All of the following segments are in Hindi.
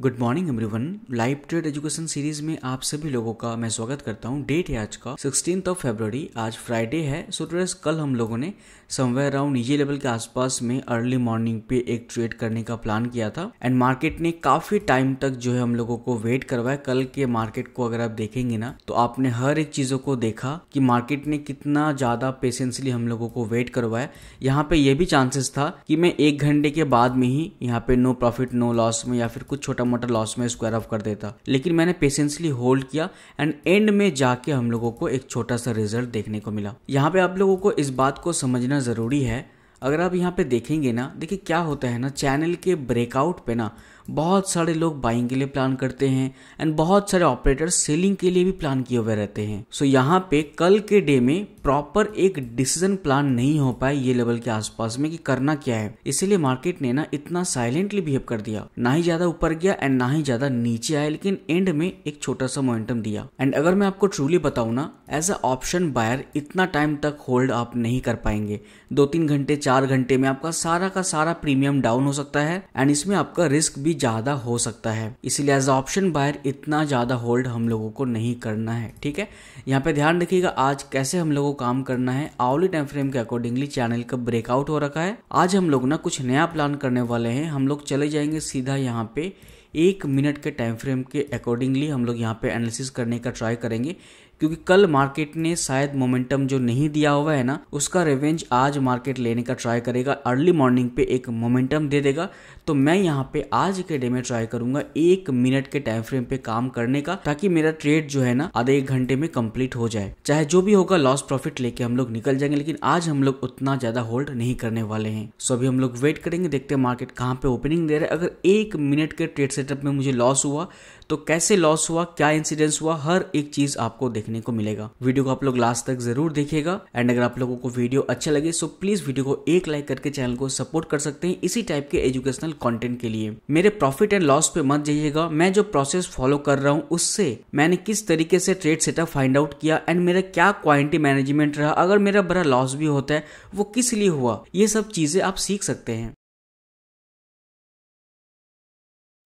Good morning everyone live trade education series में आप सभी लोगों का मैं स्वागत करता हूँ। डेट है आज का सिक्सटीन ऑफ़ फेब्रवरी आज फ्राइडे है सो ट्रेस कल हम लोगों ने समवेयर अराउंड ये लेवल के आसपास में अर्ली मॉर्निंग पे एक ट्रेड करने का प्लान किया था। एंड मार्केट ने काफ़ी टाइम तक जो है हम लोगों को वेट करवाया। कल के मार्केट को अगर आप देखेंगे ना तो आपने हर एक चीज़ों को देखा कि मार्केट ने कितना ज़्यादा पेशेंसली हम लोगों को वेट करवाया। यहाँ पे ये भी चांसेस था कि मैं एक घंटे के बाद में ही यहाँ पे नो प्रॉफिट नो लॉस में या फिर कुछ छोटा मोटा लॉस में स्क्वायर ऑफ़ कर देता। लेकिन मैंने पेशेंसली होल्ड किया एंड एंड में जाके हम लोगों को एक छोटा सा रिज़ल्ट देखने को मिला। यहाँ पे आप लोगों को इस बात को समझना ज़रूरी है। अगर आप यहाँ पे देखेंगे ना, देखिए क्या होता है ना, चैनल के ब्रेकआउट पे ना बहुत सारे लोग बाइंग के लिए प्लान करते हैं एंड बहुत सारे ऑपरेटर सेलिंग के लिए भी प्लान किए हुए रहते हैं। सो so, यहाँ पे कल के डे में प्रॉपर एक डिसीज़न प्लान नहीं हो पाए ये लेवल के आसपास में कि करना क्या है। इसीलिए मार्केट ने ना इतना साइलेंटली बिहेव कर दिया। ना ही ज़्यादा ऊपर गया एंड ना ही ज़्यादा नीचे आया लेकिन एंड में एक छोटा सा मोमेंटम दिया। एंड अगर मैं आपको ट्रूली बताऊँ ना एज अ ऑप्शन बायर इतना टाइम तक होल्ड आप नहीं कर पाएँगे। दो तीन घंटे चार घंटे में आपका सारा का सारा प्रीमियम डाउन हो सकता है एंड इसमें आपका रिस्क भी ज़्यादा हो सकता है। इसीलिए एज ऑप्शन बायर इतना ज़्यादा होल्ड हम लोगों को नहीं करना है, ठीक है? यहाँ पे ध्यान रखिएगा, आज कैसे हम लोगों को काम करना है। आवली टाइम फ्रेम के अकॉर्डिंगली चैनल का ब्रेकआउट हो रखा है। आज हम लोग ना कुछ नया प्लान करने वाले हैं। हम लोग चले जाएँगे सीधा यहाँ पे एक मिनट के टाइम फ्रेम के अकॉर्डिंगली हम लोग यहाँ पे एनालिसिस करने का ट्राई करेंगे। क्योंकि कल मार्केट ने शायद मोमेंटम जो नहीं दिया हुआ है ना, उसका रेवेंज आज मार्केट लेने का ट्राई करेगा। अर्ली मॉर्निंग पे एक मोमेंटम दे देगा। तो मैं यहाँ पे आज के डे में ट्राई करूँगा एक मिनट के टाइम फ्रेम पे काम करने का, ताकि मेरा ट्रेड जो है ना, आधे एक घंटे में कंप्लीट हो जाए। चाहे जो भी होगा लॉस प्रॉफिट लेके हम लोग निकल जाएँगे, लेकिन आज हम लोग उतना ज़्यादा होल्ड नहीं करने वाले हैं। सो अभी हम लोग वेट करेंगे, देखते हैं मार्केट कहाँ पे ओपनिंग दे रहा है। अगर एक मिनट के ट्रेड सेटअप में मुझे लॉस हुआ तो कैसे लॉस हुआ, क्या इंसिडेंस हुआ, हर एक चीज़ आपको देखने को मिलेगा। वीडियो को आप लोग लास्ट तक ज़रूर देखिएगा। एंड अगर आप लोगों को वीडियो अच्छा लगे सो प्लीज़ वीडियो को एक लाइक करके चैनल को सपोर्ट कर सकते हैं इसी टाइप के एजुकेशनल कंटेंट के लिए। मेरे प्रॉफिट एंड लॉस पे मत जाइएगा। मैं जो प्रोसेस फॉलो कर रहा हूँ, उससे मैंने किस तरीके से ट्रेड सेटअप फाइंड आउट किया एंड मेरा क्या क्वालिटी मैनेजमेंट रहा, अगर मेरा बड़ा लॉस भी होता है, वो किस लिए हुआ, ये सब चीज़ें आप सीख सकते हैं।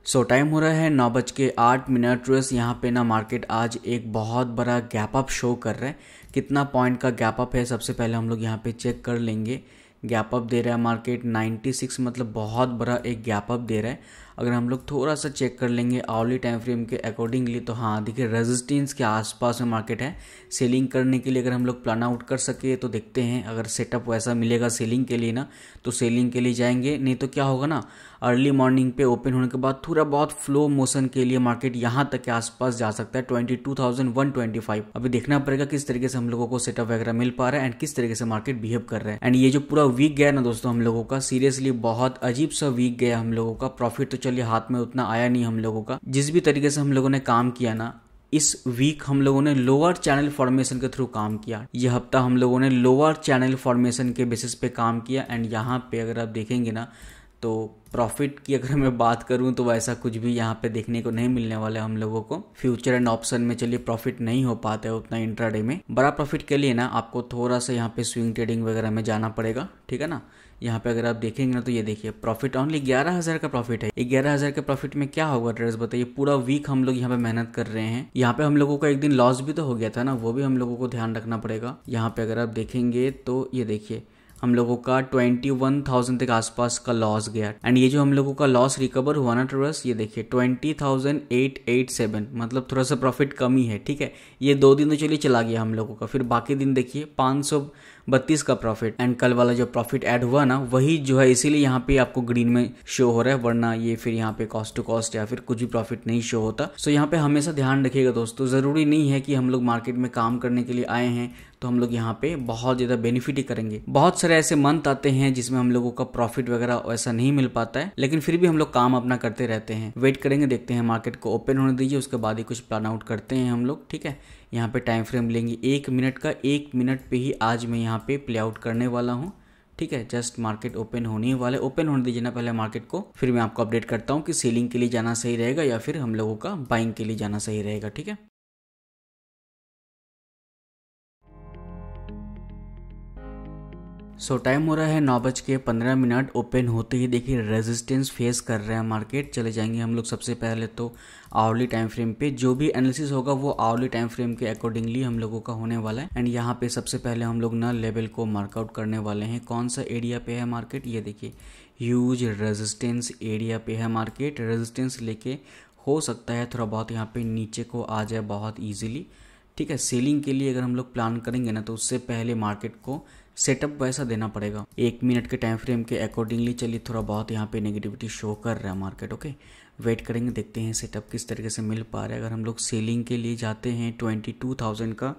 सो so, टाइम हो रहा है नौ बज के आठ मिनट रोज यहाँ पे ना मार्केट आज एक बहुत बड़ा गैप अप शो कर रहा है। कितना पॉइंट का गैप अप है सबसे पहले हम लोग यहाँ पे चेक कर लेंगे। गैप अप दे रहा है मार्केट 96 मतलब बहुत बड़ा एक गैप अप दे रहा है। अगर हम लोग थोड़ा सा चेक कर लेंगे आवली टाइम फ्रेम के अकॉर्डिंगली तो हाँ देखिए रेजिस्टेंस के आसपास में मार्केट है। सेलिंग करने के लिए अगर हम लोग प्लान आउट कर सके तो देखते हैं, अगर सेटअप वैसा मिलेगा सेलिंग के लिए ना तो सेलिंग के लिए जाएँगे। नहीं तो क्या होगा ना अर्ली मॉर्निंग पे ओपन होने के बाद थोड़ा बहुत फ्लो मोशन के लिए मार्केट यहाँ तक के आसपास जा सकता है twenty two thousand one twenty five अभी देखना पड़ेगा किस तरीके से हम लोगों को सेटअप वगैरह मिल पा रहा है एंड किस तरीके से मार्केट बिहेव कर रहा है। एंड ये जो पूरा वीक गया ना दोस्तों, हम लोगों का सीरियसली बहुत अजीब सा वीक गया हम लोगों का प्रॉफिट तो चलिए हाथ में उतना आया नहीं हम लोगों का। जिस भी तरीके से हम लोगों ने काम किया ना, इस वीक हम लोगों ने लोअर चैनल फॉर्मेशन के थ्रू काम किया। ये हफ़्ता हम लोगों ने लोअर चैनल फॉर्मेशन के बेसिस पे काम किया। एंड यहाँ पे अगर आप देखेंगे ना तो प्रॉफिट की अगर मैं बात करूँ तो वैसा कुछ भी यहाँ पे देखने को नहीं मिलने वाला है हम लोगों को। फ्यूचर एंड ऑप्शन में चलिए प्रॉफिट नहीं हो पाता है उतना इंट्राडे में। बड़ा प्रॉफिट के लिए ना, आपको थोड़ा सा यहाँ पे स्विंग ट्रेडिंग वगैरह में जाना पड़ेगा, ठीक है ना? यहाँ पे अगर आप देखेंगे ना तो ये देखिए प्रॉफिट ओनली ग्यारह हज़ार का प्रॉफिट है। ग्यारह हज़ार के प्रॉफिट में क्या होगा ट्रेडर्स बताइए? पूरा वीक हम लोग यहाँ पे मेहनत कर रहे हैं। यहाँ पे हम लोगों का एक दिन लॉस भी तो हो गया था ना, वो भी हम लोगों को ध्यान रखना पड़ेगा। यहाँ पे अगर आप देखेंगे तो ये देखिए हम लोगों का ट्वेंटी वन थाउज़ेंड के आसपास का लॉस गया। एंड ये जो हम लोगों का लॉस रिकवर हुआ ना ट्रस ये देखिए twenty thousand eight eight seven मतलब थोड़ा सा प्रॉफिट कम ही है, ठीक है? ये दो दिन तो चलिए चला गया हम लोगों का। फिर बाकी दिन देखिए, पाँच सौ बत्तीस का प्रॉफिट एंड कल वाला जो प्रॉफिट ऐड हुआ ना, वही जो है इसीलिए यहाँ पे आपको ग्रीन में शो हो रहा है, वरना ये फिर यहाँ पे कॉस्ट टू कॉस्ट या फिर कुछ भी प्रॉफिट नहीं शो होता. सो यहाँ पे हमेशा ध्यान रखिएगा दोस्तों, ज़रूरी नहीं है कि हम लोग मार्केट में काम करने के लिए आए हैं तो हम लोग यहाँ पे बहुत ज़्यादा बेनिफिट ही करेंगे. बहुत सारे ऐसे मंथ आते हैं जिसमें हम लोगों का प्रॉफिट वगैरह ऐसा नहीं मिल पाता है, लेकिन फिर भी हम लोग काम अपना करते रहते हैं. वेट करेंगे, देखते हैं मार्केट को ओपन होने दीजिए, उसके बाद ही कुछ प्लान आउट करते हैं हम लोग, ठीक है? यहाँ पे टाइम फ्रेम लेंगे। एक मिनट का, एक मिनट पे ही आज मैं यहाँ पे प्ले आउट करने वाला हूँ। ठीक है? जस्ट मार्केट ओपन होने ही वाले। ओपन होने दीजिए ना पहले मार्केट को। फिर मैं आपको अपडेट करता हूँ कि सेलिंग के लिए जाना सही रहेगा या फिर हम लोगों का बाइंग के लिए जाना सही रहेगा। ठीक है? सो so, टाइम हो रहा है नौ बज के पंद्रह मिनट। ओपन होते ही देखिए रेजिस्टेंस फेस कर रहे हैं मार्केट चले जाएँगे हम लोग सबसे पहले तो आवर्ली टाइम फ्रेम पे। जो भी एनालिसिस होगा वो आवर्ली टाइम फ्रेम के अकॉर्डिंगली हम लोगों का होने वाला है। एंड यहाँ पे सबसे पहले हम लोग ना लेवल को मार्कआउट करने वाले हैं। कौन सा एरिया पे है मार्केट ये देखिए ह्यूज रेजिस्टेंस एरिया पे है मार्केट रेजिस्टेंस लेके हो सकता है थोड़ा बहुत यहाँ पे नीचे को आ जाए बहुत ईजिली ठीक है सेलिंग के लिए अगर हम लोग प्लान करेंगे ना तो उससे पहले मार्केट को सेटअप वैसा देना पड़ेगा। एक मिनट के टाइम फ्रेम के अकॉर्डिंगली चलिए थोड़ा बहुत यहाँ पे नेगेटिविटी शो कर रहा है मार्केट ओके वेट करेंगे, देखते हैं सेटअप किस तरीके से मिल पा रहा है। अगर हम लोग सेलिंग के लिए जाते हैं ट्वेंटी टू थाउज़ेंड का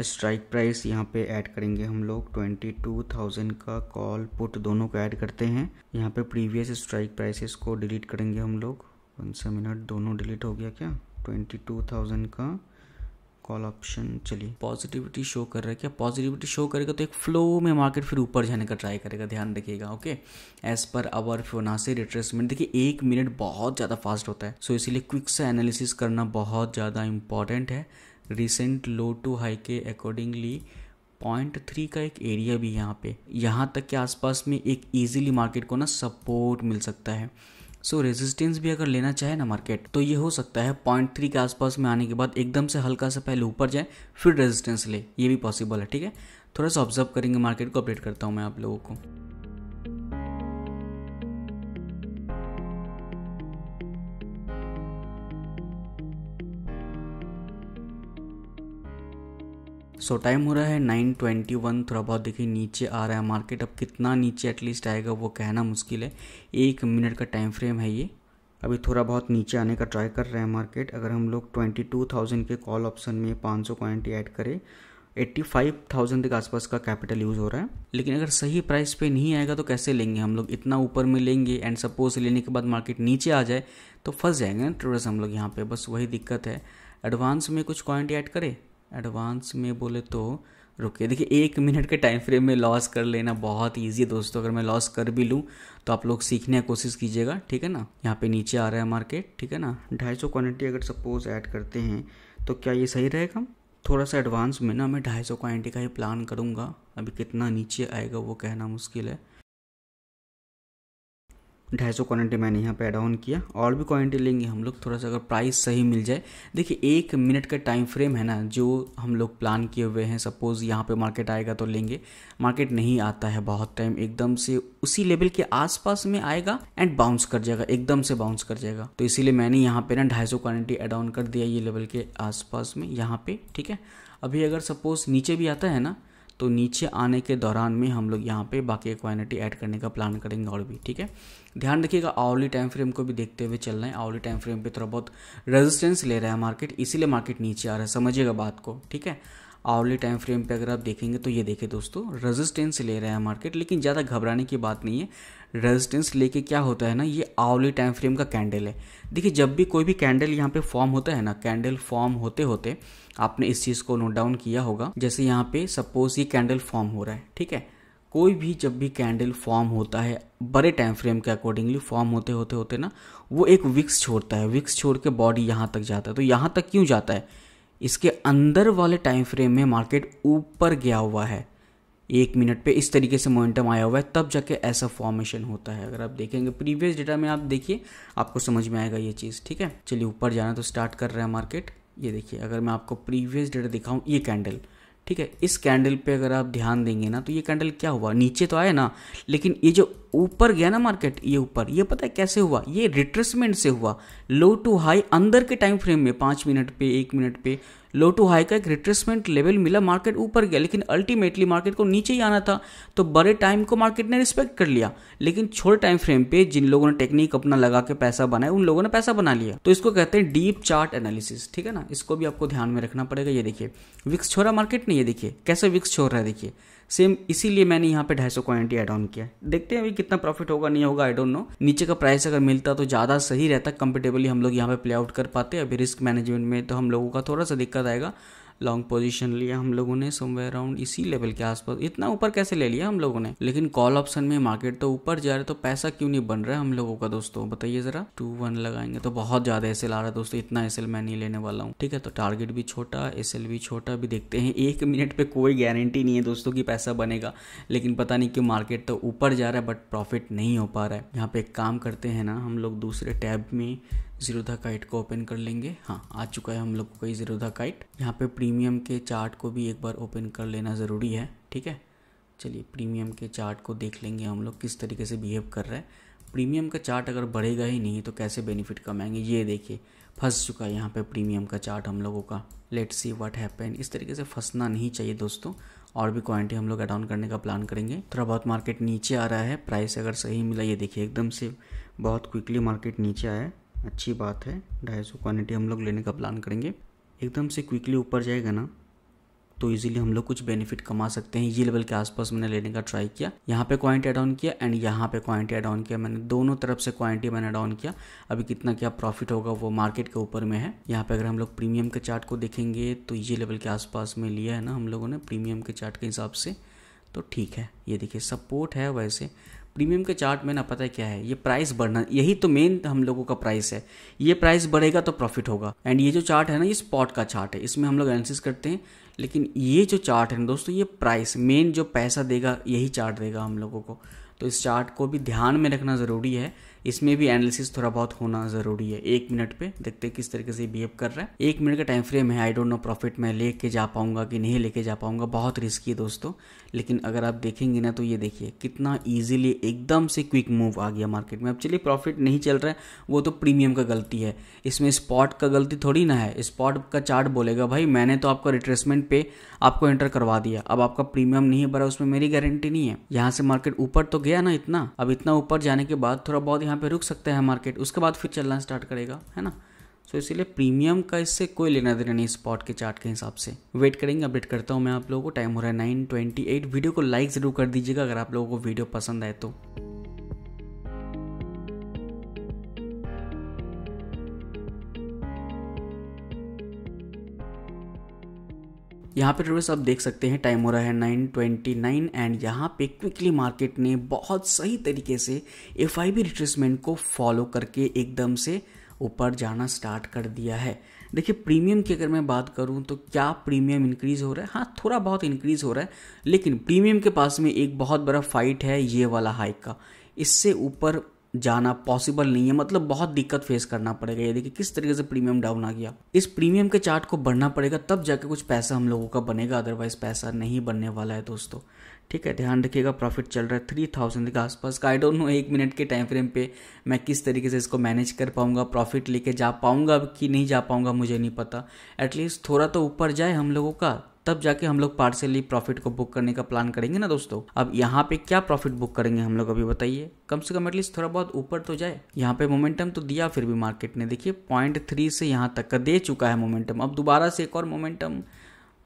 स्ट्राइक प्राइस यहाँ पे ऐड करेंगे हम लोग। ट्वेंटी टू थाउज़ेंड का कॉल पुट दोनों को ऐड करते हैं। यहाँ पे प्रीवियस स्ट्राइक प्राइसेस को डिलीट करेंगे हम लोग। वन से मिनट दोनों डिलीट हो गया क्या? ट्वेंटी टू थाउज़ेंड का कॉल ऑप्शन चलिए। पॉजिटिविटी शो कर रहा है क्या? पॉजिटिविटी शो करेगा तो एक फ्लो में मार्केट फिर ऊपर जाने का ट्राई करेगा, ध्यान रखिएगा okay as per hour Fibonacci retracement देखिए, एक मिनट बहुत ज़्यादा फास्ट होता है। सो इसीलिए क्विक से एनालिसिस करना बहुत ज़्यादा इंपॉर्टेंट है। रिसेंट लो टू हाई के अकॉर्डिंगली पॉइंट थ्री का एक एरिया भी यहाँ पे। यहाँ तक के आसपास में एक इजीली मार्केट को ना सपोर्ट मिल सकता है। सो so, रेजिस्टेंस भी अगर लेना चाहे ना मार्केट तो ये हो सकता है पॉइंट थ्री के आसपास में आने के बाद एकदम से हल्का सा पहले ऊपर जाए फिर रेजिस्टेंस ले। ये भी पॉसिबल है ठीक है? थोड़ा सा ऑब्ज़र्व करेंगे मार्केट को अपडेट करता हूँ मैं आप लोगों को। सो टाइम हो रहा है नाइन ट्वेंटी वन थोड़ा बहुत देखिए नीचे आ रहा है मार्केट अब कितना नीचे एटलीस्ट आएगा वो कहना मुश्किल है। एक मिनट का टाइम फ्रेम है ये। अभी थोड़ा बहुत नीचे आने का ट्राई कर रहे हैं मार्केट अगर हम लोग ट्वेंटी टू थाउज़ेंड के कॉल ऑप्शन में पाँच सौ क्वान्टी ऐड करें एट्टी फाइव थाउज़ेंड के आसपास का कैपिटल यूज़ हो रहा है। लेकिन अगर सही प्राइस पे नहीं आएगा तो कैसे लेंगे हम लोग? इतना ऊपर में लेंगे एंड सपोज़ लेने के बाद मार्केट नीचे आ जाए तो फंस जाएँगे ना ट्रेडर्स हम लोग यहाँ पे। बस वही दिक्कत है। एडवांस में कुछ क्वान्टी ऐड करें? एडवांस में बोले तो रुके देखिए, एक मिनट के टाइम फ्रेम में लॉस कर लेना बहुत ईजी है दोस्तों। अगर मैं लॉस कर भी लूँ तो आप लोग सीखने की कोशिश कीजिएगा, ठीक है ना? यहाँ पे नीचे आ रहा है मार्केट ठीक है ना? ढाई सौ क्वान्टिटी अगर सपोज़ ऐड करते हैं तो क्या ये सही रहेगा? थोड़ा सा एडवांस में ना मैं ढाई सौ क्वान्टिटी का ही प्लान करूँगा। अभी कितना नीचे आएगा वो कहना मुश्किल है। ढाई सौ क्वान्टिटी मैंने यहाँ पे एड ऑन किया। और भी क्वान्टिटी लेंगे हम लोग, थोड़ा सा अगर प्राइस सही मिल जाए। देखिए, एक मिनट का टाइम फ्रेम है ना, जो हम लोग प्लान किए हुए हैं। सपोज़ यहाँ पे मार्केट आएगा तो लेंगे। मार्केट नहीं आता है बहुत टाइम एकदम से उसी लेवल के आसपास में आएगा एंड बाउंस कर जाएगा, एकदम से बाउंस कर जाएगा। तो इसीलिए मैंने यहाँ पे ना ढाई सौ क्वान्टिटी एड ऑन कर दिया ये लेवल के आसपास में, यहाँ पे, ठीक है? अभी अगर सपोज़ नीचे भी आता है ना तो नीचे आने के दौरान में हम लोग यहाँ पे बाकी क्वानिटी ऐड करने का प्लान करेंगे और भी, ठीक है? ध्यान रखिएगा, आवली टाइम फ्रेम को भी देखते हुए चल रहे हैं। आवली टाइम फ्रेम पे थोड़ा बहुत रेजिस्टेंस ले रहा है मार्केट इसीलिए मार्केट नीचे आ रहा है। समझिएगा बात को, ठीक है? आवली टाइम फ्रेम पे अगर आप देखेंगे तो ये देखें दोस्तों रेजिस्टेंस ले रहा है मार्केट लेकिन ज़्यादा घबराने की बात नहीं है। रेजिस्टेंस लेके क्या होता है ना, ये आवली टाइम फ्रेम का कैंडल है। देखिए, जब भी कोई भी कैंडल यहाँ पे फॉर्म होता है ना कैंडल फॉर्म होते होते आपने इस चीज़ को नोट डाउन किया होगा, जैसे यहाँ पे सपोज़ ये कैंडल फॉर्म हो रहा है, ठीक है? कोई भी जब भी कैंडल फॉर्म होता है, बड़े टाइम फ्रेम के अकॉर्डिंगली फॉर्म होते होते होते ना, वो एक विक्स छोड़ता है। विक्स छोड़ के बॉडी यहाँ तक जाता है। तो यहाँ तक क्यों जाता है? इसके अंदर वाले टाइम फ्रेम में मार्केट ऊपर गया हुआ है। एक मिनट पे इस तरीके से मोमेंटम आया हुआ है, तब जाके ऐसा फॉर्मेशन होता है। अगर आप देखेंगे प्रीवियस डेटा में आप देखिए, आपको समझ में आएगा ये चीज़, ठीक है? चलिए ऊपर जाना तो स्टार्ट कर रहा है मार्केट ये देखिए, अगर मैं आपको प्रीवियस डेटा दिखाऊँ, ये कैंडल ठीक है? इस कैंडल पे अगर आप ध्यान देंगे ना तो ये कैंडल क्या हुआ? नीचे तो आया ना, लेकिन ये जो ऊपर गया ना मार्केट ये ऊपर। ये पता है कैसे हुआ? ये रिट्रेसमेंट से हुआ। लो टू हाई अंदर के टाइम फ्रेम में, पाँच मिनट पे, एक मिनट पे लो टू हाई का एक रिट्रेसमेंट लेवल मिला मार्केट ऊपर गया। लेकिन अल्टीमेटली मार्केट को नीचे ही आना था। तो बड़े टाइम को मार्केट ने रिस्पेक्ट कर लिया। लेकिन छोटे टाइम फ्रेम पे जिन लोगों ने टेक्निक अपना लगा के पैसा बनाया, उन लोगों ने पैसा बना लिया। तो इसको कहते हैं डीप चार्ट एनालिसिस ठीक है ना? इसको भी आपको ध्यान में रखना पड़ेगा। ये देखिए विक्स छोड़ा मार्केट ने ये देखिए। कैसे विक्स छोड़ रहा है, देखिए। सेम इसीलिए मैंने यहाँ पे ढाई सौ क्वान्टिटी एड ऑन किया देखते हैं अभी कितना प्रॉफिट होगा, नहीं होगा आई डोंट नो नीचे का प्राइस अगर मिलता तो ज़्यादा सही रहता कंफर्टेबली हम लोग यहाँ पे प्ले आउट कर पाते। अभी रिस्क मैनेजमेंट में तो हम लोगों का थोड़ा सा दिक्कत आएगा। लॉन्ग पोजीशन लिया हम लोगों ने समवेयर अराउंड इसी लेवल के आसपास। इतना ऊपर कैसे ले लिया हम लोगों ने? लेकिन कॉल ऑप्शन में मार्केट तो ऊपर जा रहा है तो पैसा क्यों नहीं बन रहा है हम लोगों का दोस्तों? बताइए जरा। टू वन लगाएँगे तो बहुत ज़्यादा एसएल आ रहा है दोस्तों, इतना एसएल मैं नहीं लेने वाला हूँ। ठीक है तो टारगेट भी छोटा एसएल भी छोटा भी देखते हैं। एक मिनट पे कोई गारंटी नहीं है दोस्तों की पैसा बनेगा, लेकिन पता नहीं क्यों मार्केट तो ऊपर जा रहा है बट प्रॉफिट नहीं हो पा रहा है। यहाँ पे एक काम करते हैं ना, हम लोग दूसरे टैब में जीरोधा काइट को ओपन कर लेंगे। हाँ आ चुका है हम लोग को जीरोधा काइट यहाँ पे प्रीमियम के चार्ट को भी एक बार ओपन कर लेना ज़रूरी है, ठीक है? चलिए प्रीमियम के चार्ट को देख लेंगे हम लोग किस तरीके से बिहेव कर रहा है। प्रीमियम का चार्ट अगर बढ़ेगा ही नहीं तो कैसे बेनिफिट कमाएँगे? ये देखिए, फंस चुका है यहाँ पे प्रीमियम का चार्ट हम लोगों का। लेट सी व्हाट हैपन इस तरीके से फंसना नहीं चाहिए दोस्तों। और भी क्वांटिटी हम लोग अडाउन करने का प्लान करेंगे। थोड़ा बहुत मार्केट नीचे आ रहा है। प्राइस अगर सही मिला, ये देखिए, एकदम से बहुत क्विकली मार्केट नीचे आया अच्छी बात है, ढाई सौ क्वान्टिटी हम लोग लेने का प्लान करेंगे। एकदम से क्विकली ऊपर जाएगा ना तो इजीली हम लोग कुछ बेनिफिट कमा सकते हैं। ये लेवल के आसपास मैंने लेने का ट्राई किया। यहाँ पे क्वांटिटी एड ऑन किया एंड यहाँ पे क्वांटिटी एड ऑन किया। मैंने दोनों तरफ़ से क्वांटिटी मैंने एड ऑन किया। अभी कितना क्या प्रॉफिट होगा वो मार्केट के ऊपर में है। यहाँ पे अगर हम लोग प्रीमियम के चार्ट को देखेंगे तो ये लेवल के आसपास में लिया है ना हम लोगों ने प्रीमियम के चार्ट के हिसाब से तो ठीक है। ये देखिए सपोर्ट है वैसे। प्रीमियम के चार्ट में ना पता है क्या है? ये प्राइस बढ़ना, यही तो मेन हम लोगों का प्राइस है। ये प्राइस बढ़ेगा तो प्रॉफिट होगा। एंड ये जो चार्ट है ना, ये स्पॉट का चार्ट है। इसमें हम लोग एनालिसिस करते हैं। लेकिन ये जो चार्ट है ना दोस्तों, ये प्राइस मेन जो पैसा देगा, यही चार्ट देगा हम लोगों को। तो इस चार्ट को भी ध्यान में रखना ज़रूरी है। इसमें भी एनालिसिस थोड़ा बहुत होना ज़रूरी है। एक मिनट पे देखते हैं किस तरीके से बिहेव कर रहा है। एक मिनट का टाइम फ्रेम है। आई डोंट नो प्रॉफिट मैं लेके जा पाऊँगा कि नहीं लेके जा पाऊँगा। बहुत रिस्की है दोस्तों। लेकिन अगर आप देखेंगे ना तो ये देखिए, कितना ईजिली एकदम से क्विक मूव आ गया मार्केट में। अब चलिए प्रॉफिट नहीं चल रहा है, वो तो प्रीमियम का गलती है। इसमें स्पॉट का गलती थोड़ी ना है। स्पॉट का चार्ट बोलेगा, भाई, मैंने तो आपका रिट्रेसमेंट पे आपको एंटर करवा दिया। अब आपका प्रीमियम नहीं भरा उसमें मेरी गारंटी नहीं है। यहाँ से मार्केट ऊपर तो गया ना इतना। अब इतना ऊपर जाने के बाद थोड़ा बहुत यहाँ पे रुक सकता है मार्केट उसके बाद फिर चलना स्टार्ट करेगा है ना? सो so, इसीलिए प्रीमियम का इससे कोई लेना देना नहीं स्पॉट के चार्ट के हिसाब से। वेट करेंगे अपडेट करता हूँ मैं आप लोगों को टाइम हो रहा है नाइन ट्वेंटी एट वीडियो को लाइक ज़रूर कर दीजिएगा अगर आप लोगों को वीडियो पसंद आए तो। यहाँ पे ट्रेडर्स आप देख सकते हैं टाइम हो रहा है 9:29 एंड यहाँ पे क्विकली मार्केट ने बहुत सही तरीके से एफ़ आई रिट्रेसमेंट को फॉलो करके एकदम से ऊपर जाना स्टार्ट कर दिया है। देखिए प्रीमियम की अगर मैं बात करूँ तो क्या प्रीमियम इंक्रीज हो रहा है? हाँ थोड़ा बहुत इंक्रीज हो रहा है, लेकिन प्रीमियम के पास में एक बहुत बड़ा फाइट है ये वाला हाइक का। इससे ऊपर जाना पॉसिबल नहीं है। मतलब बहुत दिक्कत फेस करना पड़ेगा। ये देखिए, किस तरीके से प्रीमियम डाउन आ गया। इस प्रीमियम के चार्ट को बढ़ना पड़ेगा, तब जाके कुछ पैसा हम लोगों का बनेगा। अदरवाइज़ पैसा नहीं बनने वाला है दोस्तों। ठीक है, ध्यान रखिएगा प्रॉफिट चल रहा है थ्री थाउज़ेंड के आसपास का। आई डोंट नो एक मिनट के टाइम फ्रेम पे मैं किस तरीके से इसको मैनेज कर पाऊँगा प्रॉफिट लेके जा पाऊँगा कि नहीं जा पाऊँगा, मुझे नहीं पता। एटलीस्ट थोड़ा तो ऊपर जाए हम लोगों का। तब जाके हम लोग पार्सली प्रॉफिट को बुक करने का प्लान करेंगे ना दोस्तों? अब यहाँ पे क्या प्रॉफिट बुक करेंगे हम लोग अभी बताइए। कम से कम एटलीस्ट थोड़ा बहुत ऊपर तो जाए। यहाँ पे मोमेंटम तो दिया फिर भी मार्केट ने। देखिए पॉइंट थ्री से यहाँ तक का दे चुका है मोमेंटम अब दोबारा से एक और मोमेंटम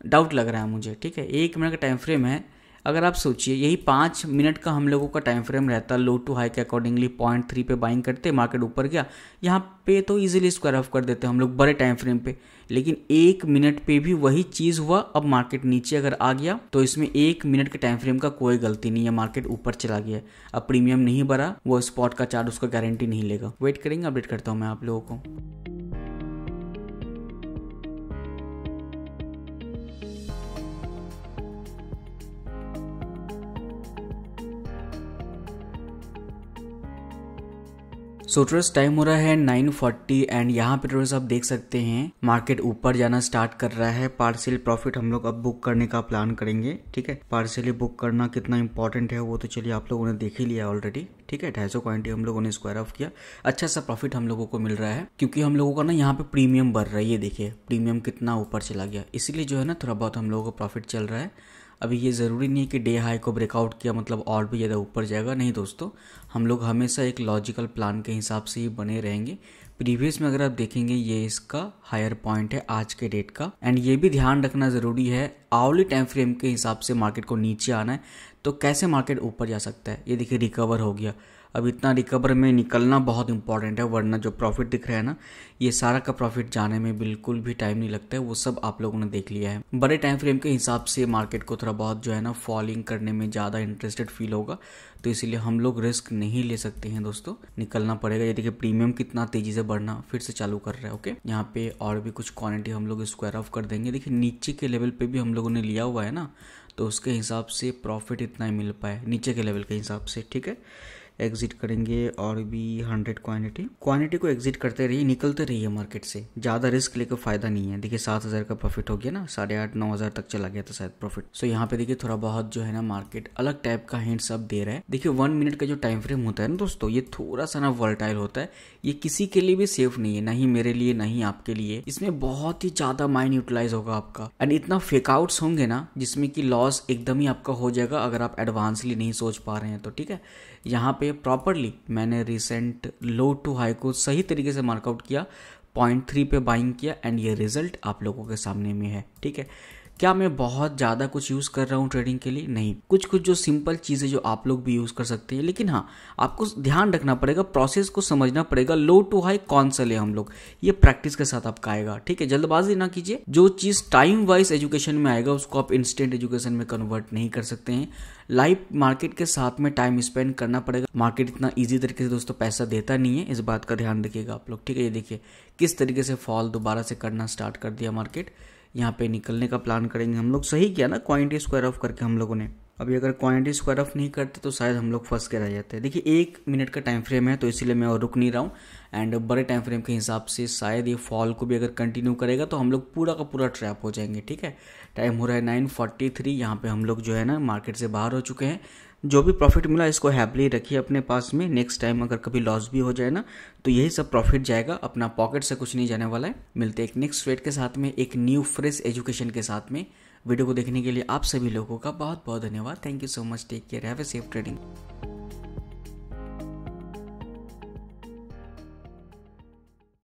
डाउट लग रहा है मुझे, ठीक है? एक मिनट का टाइम फ्रेम है। अगर आप सोचिए, यही पाँच मिनट का हम लोगों का टाइम फ्रेम रहता लो टू हाई के अकॉर्डिंगली पॉइंट थ्री पे बाइंग करते मार्केट ऊपर गया, यहाँ पे तो इजीली स्क्वायर ऑफ़ कर देते हम लोग बड़े टाइम फ्रेम पे। लेकिन एक मिनट पे भी वही चीज़ हुआ, अब मार्केट नीचे अगर आ गया तो इसमें एक मिनट के टाइम फ्रेम का कोई गलती नहीं है मार्केट ऊपर चला गया अब प्रीमियम नहीं भरा, वो स्पॉट का चार्ट उसका गारंटी नहीं लेगा। वेट करेंगे अपडेट करता हूँ मैं आप लोगों को। सो ट्रेस टाइम हो रहा है 9:40 एंड यहाँ पे ट्रेस आप देख सकते हैं मार्केट ऊपर जाना स्टार्ट कर रहा है। पार्सल प्रॉफिट हम लोग अब बुक करने का प्लान करेंगे, ठीक है? पार्सली बुक करना कितना इंपॉर्टेंट है वो तो चलिए आप लोगों ने देख ही लिया ऑलरेडी ठीक है? ढाई सौ क्वांटिटी हम लोगों ने स्क्वायर ऑफ़ किया। अच्छा सा प्रॉफिट हम लोगों को मिल रहा है, क्योंकि हम लोगों का ना यहाँ पे प्रीमियम बढ़ रहा है, ये देखिए प्रीमियम कितना ऊपर चला गया। इसीलिए जो है ना थोड़ा बहुत हम लोगों को प्रॉफिट चल रहा है। अभी ये ज़रूरी नहीं है कि डे हाई को ब्रेकआउट किया मतलब और भी ज़्यादा ऊपर जाएगा। नहीं दोस्तों, हम लोग हमेशा एक लॉजिकल प्लान के हिसाब से ही बने रहेंगे। प्रीवियस में अगर आप देखेंगे, ये इसका हायर पॉइंट है आज के डेट का। एंड ये भी ध्यान रखना ज़रूरी है आवली टाइम फ्रेम के हिसाब से मार्केट को नीचे आना है तो कैसे मार्केट ऊपर जा सकता है? ये देखिए रिकवर हो गया। अब इतना रिकवर में निकलना बहुत इंपॉर्टेंट है, वरना जो प्रॉफिट दिख रहा है ना, ये सारा का प्रॉफिट जाने में बिल्कुल भी टाइम नहीं लगता है, वो सब आप लोगों ने देख लिया है। बड़े टाइम फ्रेम के हिसाब से मार्केट को थोड़ा बहुत जो है ना फॉलिंग करने में ज़्यादा इंटरेस्टेड फील होगा तो इसीलिए हम लोग रिस्क नहीं ले सकते हैं दोस्तों। निकलना पड़ेगा, ये देखिए प्रीमियम कितना तेज़ी से बढ़ना फिर से चालू कर रहा है ओके यहाँ पे और भी कुछ क्वांटिटी हम लोग स्क्वायर ऑफ़ कर देंगे। देखिए नीचे के लेवल पे भी हम लोगों ने लिया हुआ है ना तो उसके हिसाब से प्रॉफिट इतना ही मिल पाए, नीचे के लेवल के हिसाब से, ठीक है? एग्जिट करेंगे और भी हंड्रेड क्वानिटी क्वानिटी को एग्जिट करते रहिए, निकलते रहिए मार्केट से। ज़्यादा रिस्क लेकर फ़ायदा नहीं है। देखिए, सात हज़ार का प्रॉफिट हो गया ना, साढ़े आठ, नौ हज़ार तक चला गया था शायद प्रॉफिट सो यहाँ पे देखिए, थोड़ा बहुत जो है ना मार्केट अलग टाइप का हिंट सब दे रहा है। देखिए वन मिनट का जो टाइम फ्रेम होता है ना दोस्तों, ये थोड़ा सा ना वर्टाइल होता है। ये किसी के लिए भी सेफ़ नहीं है, ना ही मेरे लिए, ना ही आपके लिए। इसमें बहुत ही ज़्यादा माइंड यूटिलाइज होगा आपका। एंड इतना फेकआउट्स होंगे ना, जिसमें कि लॉस एकदम ही आपका हो जाएगा अगर आप एडवांसली नहीं सोच पा रहे हैं तो ठीक है? यहाँ पे प्रॉपरली मैंने रिसेंट लो टू हाई को सही तरीके से मार्कआउट किया पॉइंट थ्री पे बाइंग किया एंड ये रिज़ल्ट आप लोगों के सामने में है, ठीक है? क्या मैं बहुत ज़्यादा कुछ यूज़ कर रहा हूँ ट्रेडिंग के लिए? नहीं। कुछ कुछ जो सिंपल चीज़ें जो आप लोग भी यूज़ कर सकते हैं। लेकिन हाँ आपको ध्यान रखना पड़ेगा प्रोसेस को समझना पड़ेगा लो टू हाई कौन सा ले हम लोग। ये प्रैक्टिस के साथ आपका आएगा ठीक है? जल्दबाजी ना कीजिए। जो चीज़ टाइम वाइज एजुकेशन में आएगा, उसको आप इंस्टेंट एजुकेशन में कन्वर्ट नहीं कर सकते हैं। लाइव मार्केट के साथ में टाइम स्पेंड करना पड़ेगा। मार्केट इतना इजी तरीके से दोस्तों पैसा देता नहीं है, इस बात का ध्यान रखिएगा आप लोग, ठीक है? ये देखिए, किस तरीके से फॉल दोबारा से करना स्टार्ट कर दिया मार्केट यहाँ पे निकलने का प्लान करेंगे हम लोग। सही किया ना क्वांटिटी स्क्वायर ऑफ़ करके हम लोगों ने। अभी अगर क्वांटिटी स्क्वायर ऑफ़ नहीं करते तो शायद हम लोग फंस के रह जाते हैं। देखिए, एक मिनट का टाइम फ्रेम है तो इसीलिए मैं और रुक नहीं रहा हूँ। एंड बड़े टाइम फ्रेम के हिसाब से शायद ये फॉल को भी अगर कंटिन्यू करेगा तो हम लोग पूरा का पूरा ट्रैप हो जाएँगे, ठीक है? टाइम हो रहा है नाइन फोर्टी थ्री यहाँ पर हम लोग जो है ना मार्केट से बाहर हो चुके हैं। जो भी प्रॉफिट मिला, इसको हैप्पली रखिए अपने पास में। नेक्स्ट टाइम अगर कभी लॉस भी हो जाए ना तो यही सब प्रॉफिट जाएगा। अपना पॉकेट से कुछ नहीं जाने वाला है। मिलते एक नेक्स्ट ट्रेड के साथ में, एक न्यू फ्रेश एजुकेशन के साथ में। वीडियो को देखने के लिए आप सभी लोगों का बहुत बहुत धन्यवाद। Thank you so much take care have a safe trading